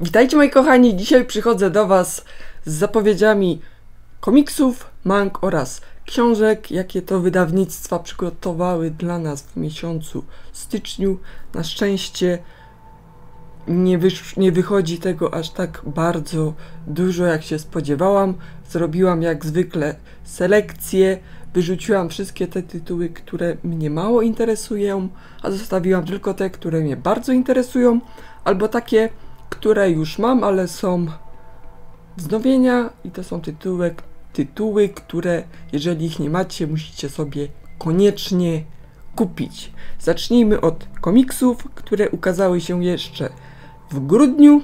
Witajcie moi kochani, dzisiaj przychodzę do Was z zapowiedziami komiksów, mang oraz książek, jakie to wydawnictwa przygotowały dla nas w miesiącu styczniu. Na szczęście nie, wysz- nie wychodzi tego aż tak bardzo dużo, jak się spodziewałam. Zrobiłam jak zwykle selekcję, wyrzuciłam wszystkie te tytuły, które mnie mało interesują, a zostawiłam tylko te, które mnie bardzo interesują, albo takie, które już mam, ale są wznowienia i to są tytuły, tytuły, które jeżeli ich nie macie, musicie sobie koniecznie kupić. Zacznijmy od komiksów, które ukazały się jeszcze w grudniu.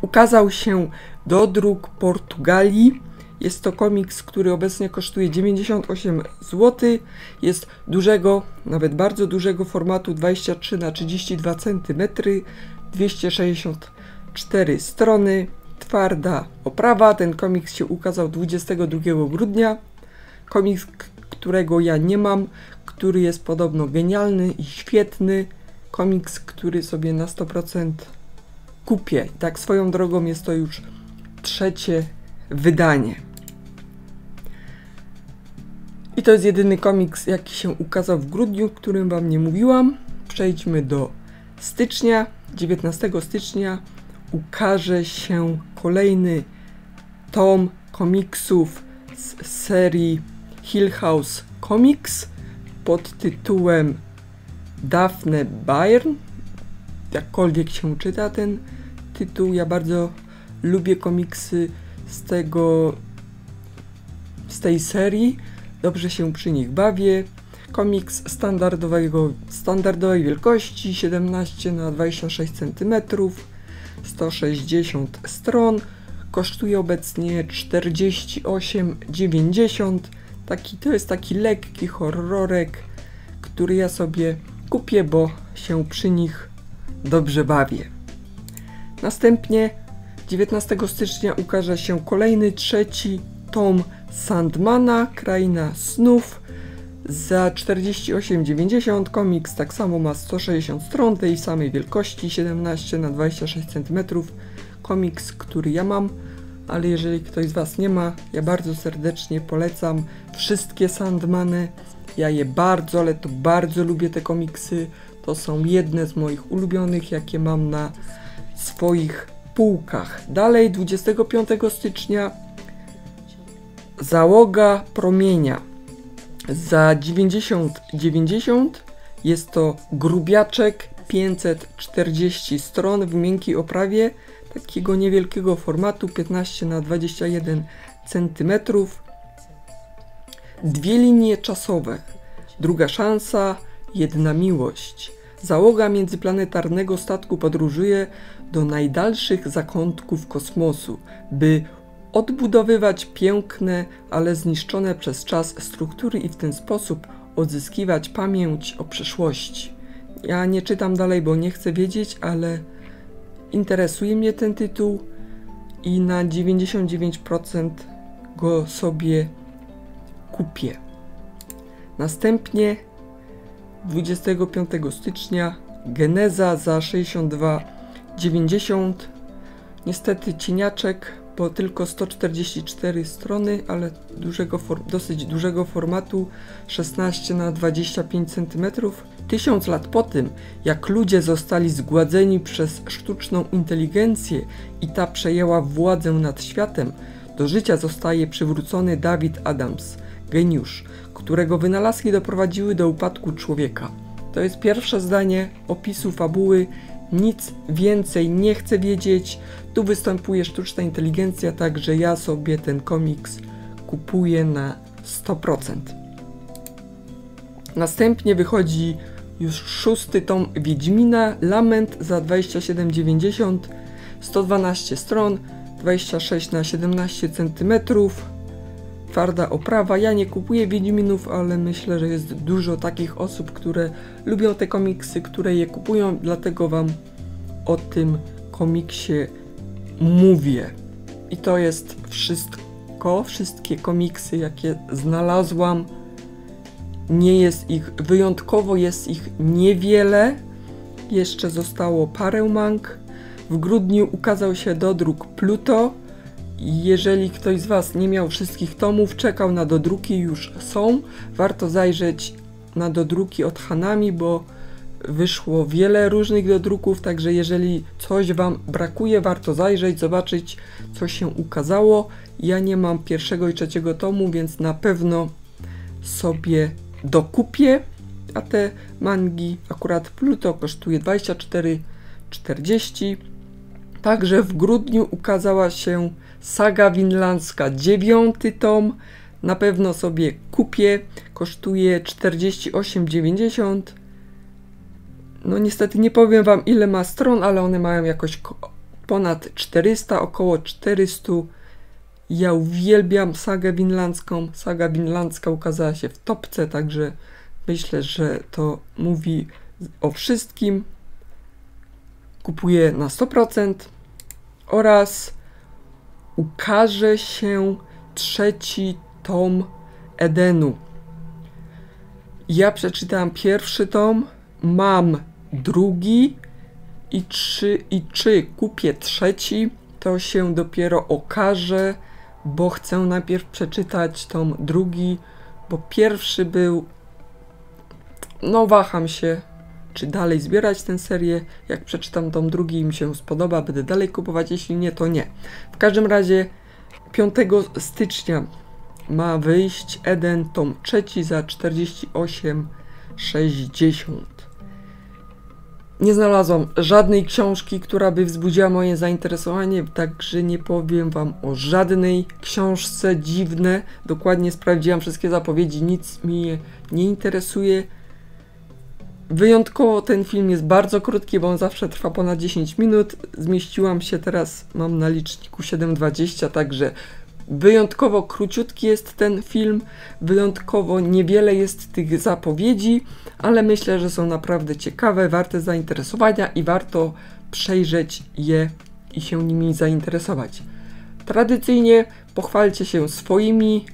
Ukazał się do dróg Portugalii. Jest to komiks, który obecnie kosztuje 98 zł. Jest dużego, nawet bardzo dużego formatu 23 na 32 cm, 264 strony, twarda oprawa. Ten komiks się ukazał 22 grudnia. Komiks, którego ja nie mam, który jest podobno genialny i świetny. Komiks, który sobie na 100% kupię. Tak swoją drogą jest to już trzecie wydanie. I to jest jedyny komiks, jaki się ukazał w grudniu, którym Wam nie mówiłam. Przejdźmy do stycznia. 19 stycznia ukaże się kolejny tom komiksów z serii Hill House Comics pod tytułem Daphne Byrne. Jakkolwiek się czyta ten tytuł, ja bardzo lubię komiksy z tego z tej serii. Dobrze się przy nich bawię. Komiks standardowego, standardowej wielkości 17 na 26 cm, 160 stron. Kosztuje obecnie 48,90. Taki, to jest taki lekki horrorek, który ja sobie kupię, bo się przy nich dobrze bawię. Następnie 19 stycznia ukaże się kolejny trzeci tom Sandmana, Kraina Snów za 48,90. Komiks tak samo ma 160 stron tej samej wielkości, 17 na 26 cm. Komiks, który ja mam, ale jeżeli ktoś z Was nie ma, ja bardzo serdecznie polecam wszystkie Sandmany. Ja je bardzo, ale to bardzo lubię te komiksy. To są jedne z moich ulubionych, jakie mam na swoich półkach. Dalej 25 stycznia Załoga promienia za 90,90 jest to grubiaczek 540 stron w miękkiej oprawie takiego niewielkiego formatu 15 na 21 cm. Dwie linie czasowe. Druga szansa, jedna miłość. Załoga międzyplanetarnego statku podróżuje do najdalszych zakątków kosmosu, by odbudowywać piękne, ale zniszczone przez czas struktury i w ten sposób odzyskiwać pamięć o przeszłości. Ja nie czytam dalej, bo nie chcę wiedzieć, ale interesuje mnie ten tytuł i na 99% go sobie kupię. Następnie 25 stycznia Geneza za 62,90 Niestety cieniaczek, tylko 144 strony, ale dużego dosyć dużego formatu 16 na 25 cm. Tysiąc lat po tym, jak ludzie zostali zgładzeni przez sztuczną inteligencję i ta przejęła władzę nad światem, do życia zostaje przywrócony David Adams, geniusz, którego wynalazki doprowadziły do upadku człowieka. To jest pierwsze zdanie opisu fabuły. Nic więcej nie chcę wiedzieć. Tu występuje sztuczna inteligencja, także ja sobie ten komiks kupuję na 100%. Następnie wychodzi już szósty tom Wiedźmina, Lament za 27,90, 112 stron, 26 na 17 cm. Twarda oprawa. Ja nie kupuję Wiedźminów, ale myślę, że jest dużo takich osób, które lubią te komiksy, które je kupują, dlatego Wam o tym komiksie mówię. I to jest wszystko, wszystkie komiksy, jakie znalazłam. Nie jest ich, wyjątkowo jest ich niewiele. Jeszcze zostało parę mang. W grudniu ukazał się dodruk Pluto. Jeżeli ktoś z Was nie miał wszystkich tomów, czekał na dodruki, już są. Warto zajrzeć na dodruki od Hanami, bo wyszło wiele różnych dodruków, także jeżeli coś Wam brakuje, warto zajrzeć, zobaczyć, co się ukazało. Ja nie mam pierwszego i trzeciego tomu, więc na pewno sobie dokupię. A te mangi, akurat Pluto kosztuje 24,40. Także w grudniu ukazała się Saga Winlandzka, dziewiąty tom. Na pewno sobie kupię. Kosztuje 48,90. No niestety nie powiem wam ile ma stron, ale one mają jakoś ponad 400, około 400. Ja uwielbiam sagę winlandzką. Saga winlandzka ukazała się w topce, także myślę, że to mówi o wszystkim. Kupuję na 100% oraz ukaże się trzeci tom Edenu. Ja przeczytałem pierwszy tom, mam drugi i czy, i czy kupię trzeci, to się dopiero okaże, bo chcę najpierw przeczytać tom drugi, bo pierwszy był. No, waham się, czy dalej zbierać tę serię. Jak przeczytam tom drugi i mi się spodoba, będę dalej kupować, jeśli nie, to nie. W każdym razie 5 stycznia ma wyjść Eden tom trzeci za 48,60. Nie znalazłam żadnej książki, która by wzbudziła moje zainteresowanie, także nie powiem Wam o żadnej książce dziwne. Dokładnie sprawdziłam wszystkie zapowiedzi, nic mnie nie interesuje. Wyjątkowo ten film jest bardzo krótki, bo on zawsze trwa ponad 10 minut. Zmieściłam się teraz, mam na liczniku 7,20, także wyjątkowo króciutki jest ten film, wyjątkowo niewiele jest tych zapowiedzi, ale myślę, że są naprawdę ciekawe, warte zainteresowania i warto przejrzeć je i się nimi zainteresować. Tradycyjnie pochwalcie się swoimi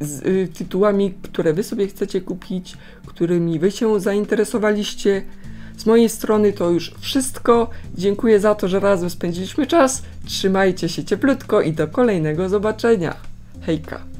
z, y, tytułami, które wy sobie chcecie kupić, którymi wy się zainteresowaliście. Z mojej strony to już wszystko. Dziękuję za to, że razem spędziliśmy czas. Trzymajcie się cieplutko i do kolejnego zobaczenia. Hejka!